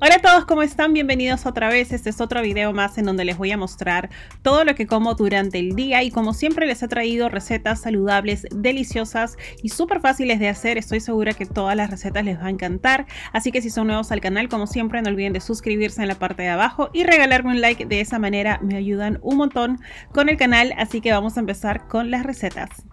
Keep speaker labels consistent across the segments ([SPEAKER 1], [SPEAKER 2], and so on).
[SPEAKER 1] Hola a todos, ¿cómo están? Bienvenidos otra vez. Este es otro video más en donde les voy a mostrar todo lo que como durante el día y como siempre les he traído recetas saludables, deliciosas y súper fáciles de hacer. Estoy segura que todas las recetas les va a encantar. Así que si son nuevos al canal, como siempre, no olviden de suscribirse en la parte de abajo y regalarme un like. De esa manera me ayudan un montón con el canal. Así que vamos a empezar con las recetas.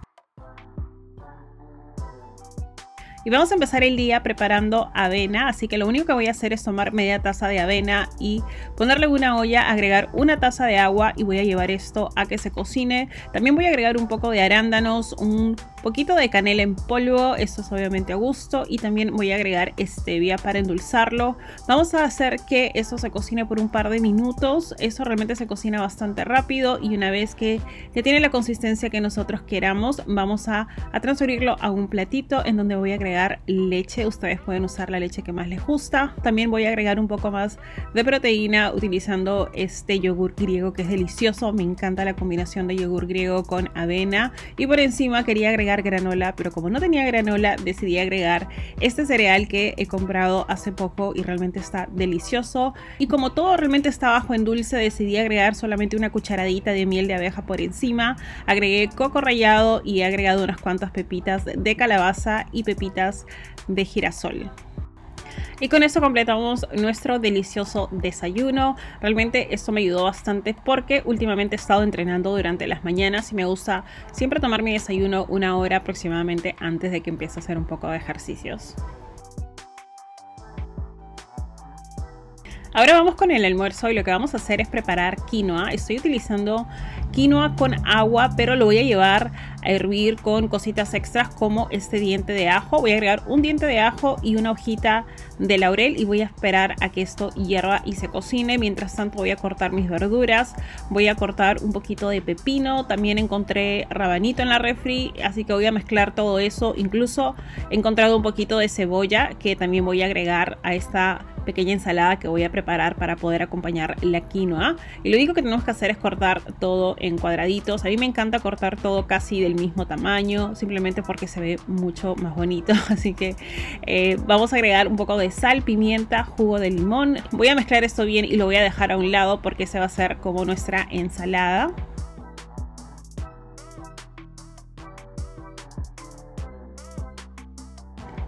[SPEAKER 1] Y vamos a empezar el día preparando avena, así que lo único que voy a hacer es tomar media taza de avena y ponerle una olla, agregar una taza de agua y voy a llevar esto a que se cocine. También voy a agregar un poco de arándanos, un poquito de canela en polvo, esto es obviamente a gusto y también voy a agregar stevia para endulzarlo. Vamos a hacer que eso se cocine por un par de minutos, eso realmente se cocina bastante rápido y una vez que ya tiene la consistencia que nosotros queramos, vamos a, a transferirlo a un platito en donde voy a agregar leche. Ustedes pueden usar la leche que más les gusta. También voy a agregar un poco más de proteína utilizando este yogur griego que es delicioso. Me encanta la combinación de yogur griego con avena. Y por encima quería agregar granola, pero como no tenía granola decidí agregar este cereal que he comprado hace poco y realmente está delicioso. Y como todo realmente está bajo en dulce, decidí agregar solamente una cucharadita de miel de abeja por encima. Agregué coco rallado y he agregado unas cuantas pepitas de calabaza y pepitas de girasol. Y con eso completamos nuestro delicioso desayuno. Realmente esto me ayudó bastante porque últimamente he estado entrenando durante las mañanas y me gusta siempre tomar mi desayuno una hora aproximadamente antes de que empiece a hacer un poco de ejercicios. Ahora vamos con el almuerzo y lo que vamos a hacer es preparar quinoa. Estoy utilizando quinoa con agua, pero lo voy a llevar a hervir con cositas extras como este diente de ajo. Voy a agregar un diente de ajo y una hojita de laurel y voy a esperar a que esto hierva y se cocine. Mientras tanto voy a cortar mis verduras. Voy a cortar un poquito de pepino. También encontré rabanito en la refri, así que voy a mezclar todo eso. Incluso he encontrado un poquito de cebolla que también voy a agregar a esta pequeña ensalada que voy a preparar para poder acompañar la quinoa. Y lo único que tenemos que hacer es cortar todo en cuadraditos. A mí me encanta cortar todo casi del mismo tamaño, simplemente porque se ve mucho más bonito. Así que eh, vamos a agregar un poco de sal, pimienta, jugo de limón. Voy a mezclar esto bien y lo voy a dejar a un lado porque se va a hacer como nuestra ensalada.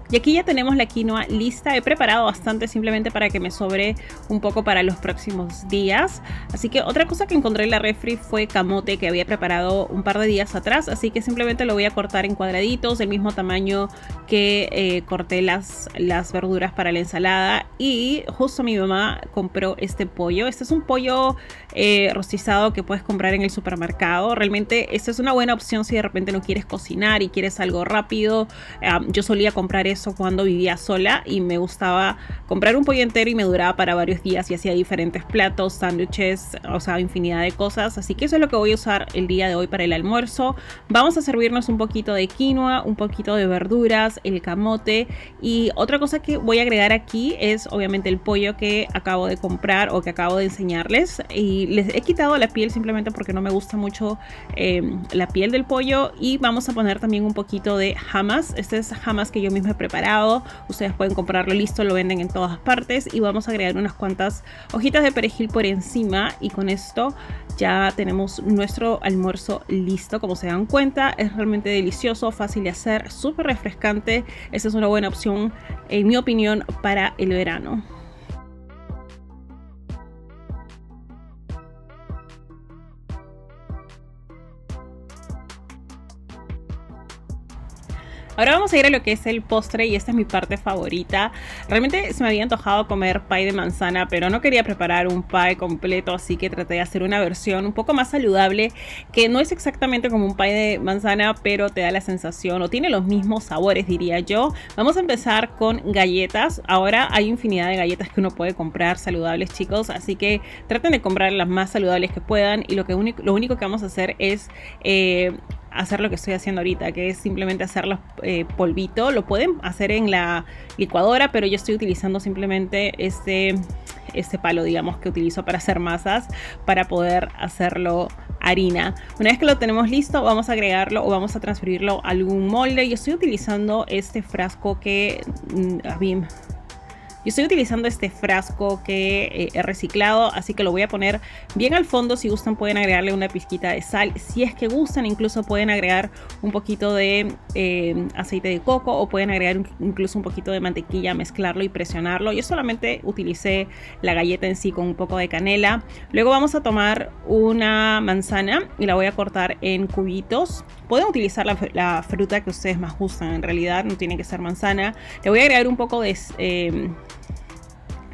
[SPEAKER 1] Y aquí ya tenemos la quinoa lista. He preparado bastante simplemente para que me sobre un poco para los próximos días. Así que otra cosa que encontré en la refri fue camote que había preparado un par de días atrás. Así que simplemente lo voy a cortar en cuadraditos del mismo tamaño que eh, corté las, las verduras para la ensalada. Y justo mi mamá compró este pollo. Este es un pollo eh, rostizado que puedes comprar en el supermercado. Realmente esta es una buena opción si de repente no quieres cocinar y quieres algo rápido. yo solía comprar eso cuando vivía sola y me gustaba comprar un pollo entero y me duraba para varios días y hacía diferentes platos, sándwiches, o sea, infinidad de cosas. Así que eso es lo que voy a usar el día de hoy para el almuerzo. Vamos a servirnos un poquito de quinoa, un poquito de verduras, el camote y otra cosa que voy a agregar aquí es obviamente el pollo que acabo de comprar o que acabo de enseñarles y les he quitado la piel simplemente porque no me gusta mucho eh, la piel del pollo y vamos a poner también un poquito de hamas. Este es hamas que yo mismo he preparado. Ustedes pueden comprarlo listo, lo venden en todas partes y vamos a agregar unas cuantas hojitas de perejil por encima y con esto ya tenemos nuestro almuerzo listo. Como se dan cuenta, es realmente delicioso, fácil de hacer, súper refrescante. Esta es una buena opción, en mi opinión, para el verano. Ahora vamos a ir a lo que es el postre y esta es mi parte favorita. Realmente se me había antojado comer pie de manzana, pero no quería preparar un pie completo, así que traté de hacer una versión un poco más saludable, que no es exactamente como un pie de manzana, pero te da la sensación o tiene los mismos sabores, diría yo. Vamos a empezar con galletas. Ahora hay infinidad de galletas que uno puede comprar saludables, chicos, así que traten de comprar las más saludables que puedan y lo, que lo único que vamos a hacer es eh, hacer lo que estoy haciendo ahorita, que es simplemente hacerlo eh, polvito. Lo pueden hacer en la licuadora, pero yo estoy utilizando simplemente este, este palo, digamos, que utilizo para hacer masas, para poder hacerlo harina. Una vez que lo tenemos listo, vamos a agregarlo o vamos a transferirlo a algún molde. Yo estoy utilizando este frasco que... Mm, estoy utilizando este frasco que eh, he reciclado, así que lo voy a poner bien al fondo. Si gustan pueden agregarle una pizquita de sal. Si es que gustan, incluso pueden agregar un poquito de eh, aceite de coco o pueden agregar incluso un poquito de mantequilla, mezclarlo y presionarlo. Yo solamente utilicé la galleta en sí con un poco de canela. Luego vamos a tomar una manzana y la voy a cortar en cubitos. Pueden utilizar la, fruta que ustedes más gustan, en realidad no tiene que ser manzana. Le voy a agregar un poco de... Eh,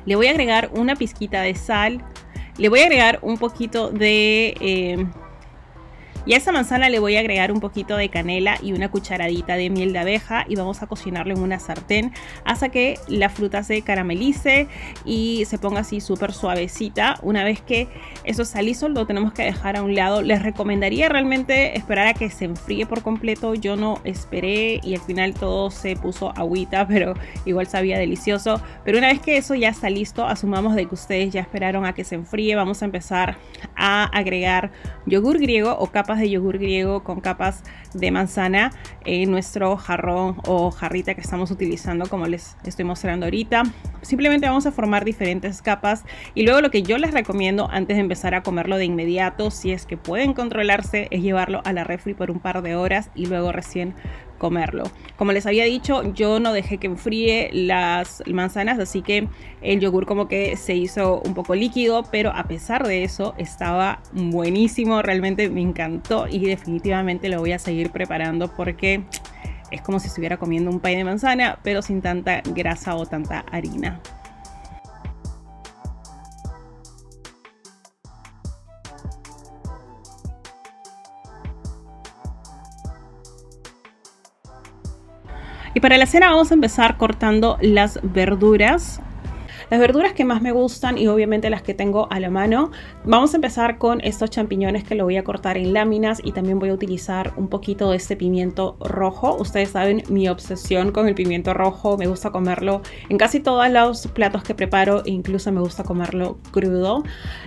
[SPEAKER 1] le voy a agregar una pizquita de sal. Le voy a agregar un poquito de... Eh, y a esa manzana le voy a agregar un poquito de canela y una cucharadita de miel de abeja y vamos a cocinarlo en una sartén hasta que la fruta se caramelice y se ponga así súper suavecita. Una vez que eso está listo lo tenemos que dejar a un lado. Les recomendaría realmente esperar a que se enfríe por completo. Yo no esperé y al final todo se puso agüita, pero igual sabía delicioso. Pero una vez que eso ya está listo, asumamos de que ustedes ya esperaron a que se enfríe. Vamos a empezar a agregar yogur griego o de yogur griego con capas de manzana en nuestro jarrón o jarrita que estamos utilizando como les estoy mostrando ahorita. Simplemente vamos a formar diferentes capas y luego lo que yo les recomiendo antes de empezar a comerlo de inmediato, si es que pueden controlarse, es llevarlo a la refri por un par de horas y luego recién comerlo. Como les había dicho, yo no dejé que enfríe las manzanas, así que el yogur como que se hizo un poco líquido, pero a pesar de eso estaba buenísimo, realmente me encantó y definitivamente lo voy a seguir preparando porque es como si estuviera comiendo un pay de manzana, pero sin tanta grasa o tanta harina. Y para la cena vamos a empezar cortando las verduras. Las verduras que más me gustan y obviamente las que tengo a la mano. Vamos a empezar con estos champiñones que lo voy a cortar en láminas y también voy a utilizar un poquito de este pimiento rojo. Ustedes saben mi obsesión con el pimiento rojo. Me gusta comerlo en casi todos los platos que preparo e incluso me gusta comerlo crudo.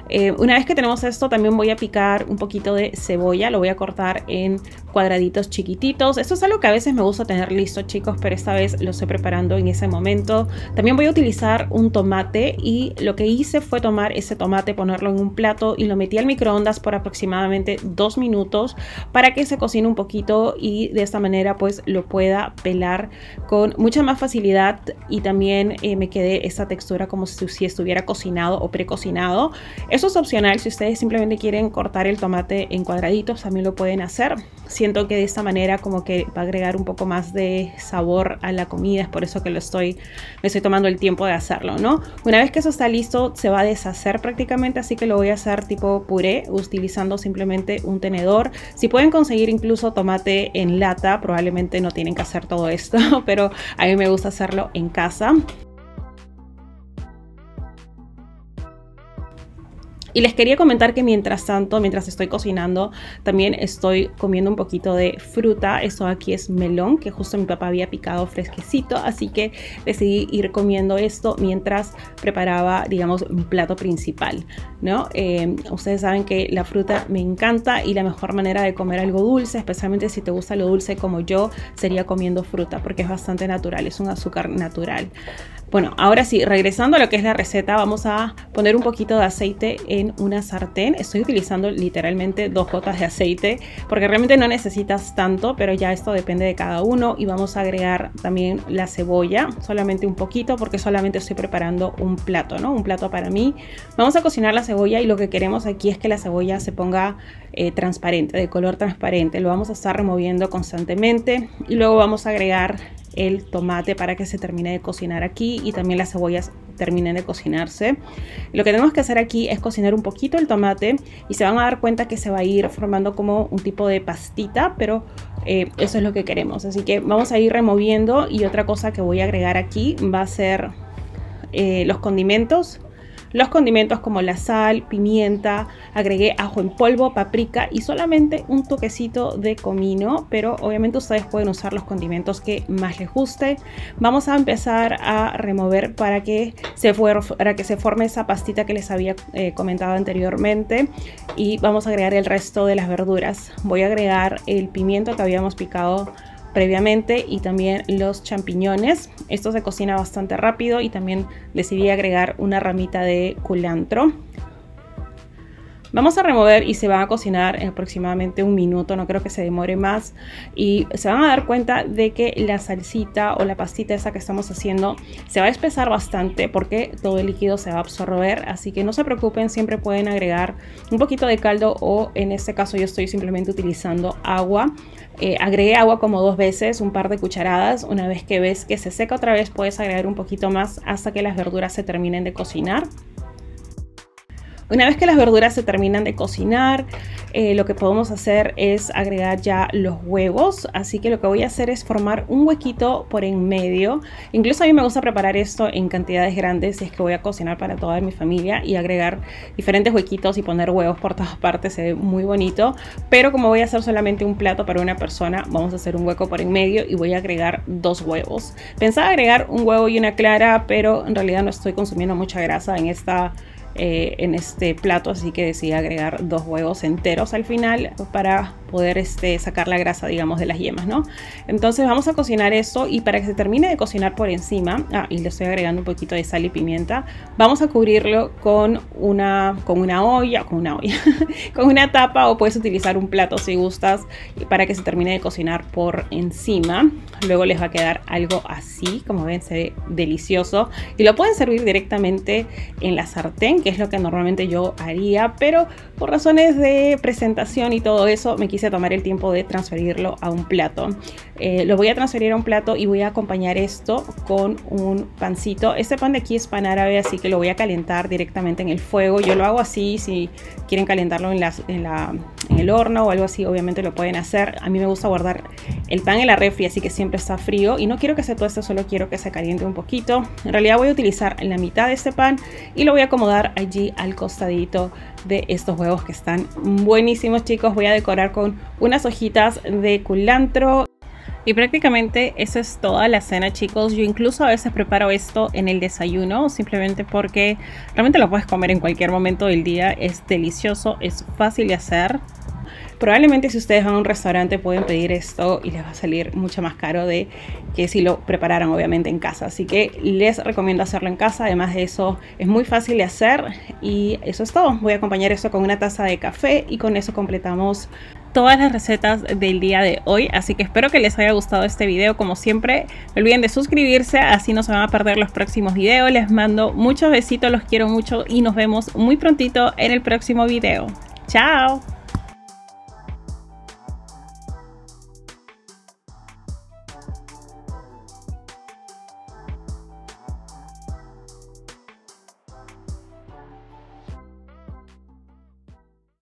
[SPEAKER 1] Eh, una vez que tenemos esto también voy a picar un poquito de cebolla. Lo voy a cortar en cuadraditos chiquititos. Esto es algo que a veces me gusta tener listo chicos, pero esta vez lo estoy preparando en ese momento. También voy a utilizar un tomate y lo que hice fue tomar ese tomate, ponerlo en un plato y lo metí al microondas por aproximadamente dos minutos para que se cocine un poquito y de esta manera pues lo pueda pelar con mucha más facilidad y también eh, me quede esta textura como si estuviera cocinado o precocinado. Eso es opcional, si ustedes simplemente quieren cortar el tomate en cuadraditos también lo pueden hacer. Siento que de esta manera como que va a agregar un poco más de sabor a la comida, es por eso que lo estoy, me estoy tomando el tiempo de hacerlo, ¿no? Una vez que eso está listo, se va a deshacer prácticamente, así que lo voy a hacer tipo puré, utilizando simplemente un tenedor. Si pueden conseguir incluso tomate en lata, probablemente no tienen que hacer todo esto, pero a mí me gusta hacerlo en casa. Y les quería comentar que mientras tanto, mientras estoy cocinando, también estoy comiendo un poquito de fruta. Esto aquí es melón, que justo mi papá había picado fresquecito, así que decidí ir comiendo esto mientras preparaba, digamos, un plato principal, ¿no? Eh, ustedes saben que la fruta me encanta y la mejor manera de comer algo dulce, especialmente si te gusta lo dulce como yo, sería comiendo fruta, porque es bastante natural, es un azúcar natural. Bueno, ahora sí, regresando a lo que es la receta, vamos a poner un poquito de aceite en una sartén. Estoy utilizando literalmente dos gotas de aceite porque realmente no necesitas tanto, pero ya esto depende de cada uno. Y vamos a agregar también la cebolla, solamente un poquito porque solamente estoy preparando un plato, ¿no? Un plato para mí. Vamos a cocinar la cebolla y lo que queremos aquí es que la cebolla se ponga eh, transparente, de color transparente. Lo vamos a estar removiendo constantemente y luego vamos a agregar el tomate para que se termine de cocinar aquí y también las cebollas terminen de cocinarse. Lo que tenemos que hacer aquí es cocinar un poquito el tomate y se van a dar cuenta que se va a ir formando como un tipo de pastita, pero eh, eso es lo que queremos. Así que vamos a ir removiendo y otra cosa que voy a agregar aquí va a ser eh, los condimentos los condimentos como la sal, pimienta, agregué ajo en polvo, paprika y solamente un toquecito de comino, pero obviamente ustedes pueden usar los condimentos que más les guste. Vamos a empezar a remover para que se, forme esa pastita que les había eh, comentado anteriormente y vamos a agregar el resto de las verduras. Voy a agregar el pimiento que habíamos picado previamente y también los champiñones. Esto se cocina bastante rápido y también decidí agregar una ramita de culantro. Vamos a remover y se va a cocinar en aproximadamente un minuto, no creo que se demore más. Y se van a dar cuenta de que la salsita o la pastita esa que estamos haciendo se va a espesar bastante porque todo el líquido se va a absorber. Así que no se preocupen, siempre pueden agregar un poquito de caldo o en este caso yo estoy simplemente utilizando agua. Eh, agregué agua como dos veces, un par de cucharadas. Una vez que ves que se seca otra vez puedes agregar un poquito más hasta que las verduras se terminen de cocinar. Una vez que las verduras se terminan de cocinar, eh, lo que podemos hacer es agregar ya los huevos. Así que lo que voy a hacer es formar un huequito por en medio. Incluso a mí me gusta preparar esto en cantidades grandes si es que voy a cocinar para toda mi familia y agregar diferentes huequitos y poner huevos por todas partes. Se ve muy bonito. Pero como voy a hacer solamente un plato para una persona, vamos a hacer un hueco por en medio y voy a agregar dos huevos. Pensaba agregar un huevo y una clara, pero en realidad no estoy consumiendo mucha grasa en esta eh, en este plato, así que decidí agregar dos huevos enteros al final para poder este, sacar la grasa, digamos, de las yemas, ¿no? Entonces vamos a cocinar esto y para que se termine de cocinar por encima, ah, y le estoy agregando un poquito de sal y pimienta, vamos a cubrirlo con una, con una olla, con una olla, con una tapa o puedes utilizar un plato si gustas para que se termine de cocinar por encima. Luego les va a quedar algo así, como ven, se ve delicioso y lo pueden servir directamente en la sartén es lo que normalmente yo haría, pero por razones de presentación y todo eso me quise tomar el tiempo de transferirlo a un plato. Eh, lo voy a transferir a un plato y voy a acompañar esto con un pancito. Este pan de aquí es pan árabe, así que lo voy a calentar directamente en el fuego. Yo lo hago así, si quieren calentarlo en, en, el horno o algo así, obviamente lo pueden hacer. A mí me gusta guardar el pan en la refri, así que siempre está frío. Y no quiero que se tueste, solo quiero que se caliente un poquito. En realidad voy a utilizar la mitad de este pan y lo voy a acomodar allí al costadito de estos huevos que están buenísimos chicos. Voy a decorar con unas hojitas de culantro. Y prácticamente eso es toda la cena chicos. Yo incluso a veces preparo esto en el desayuno simplemente porque realmente lo puedes comer en cualquier momento del día. Es delicioso, es fácil de hacer. Probablemente si ustedes van a un restaurante pueden pedir esto y les va a salir mucho más caro de que si lo prepararan obviamente en casa. Así que les recomiendo hacerlo en casa. Además de eso es muy fácil de hacer y eso es todo. Voy a acompañar esto con una taza de café y con eso completamos todas las recetas del día de hoy así que espero que les haya gustado este video como siempre no olviden de suscribirse así no se van a perder los próximos videos les mando muchos besitos los quiero mucho y nos vemos muy prontito en el próximo video chao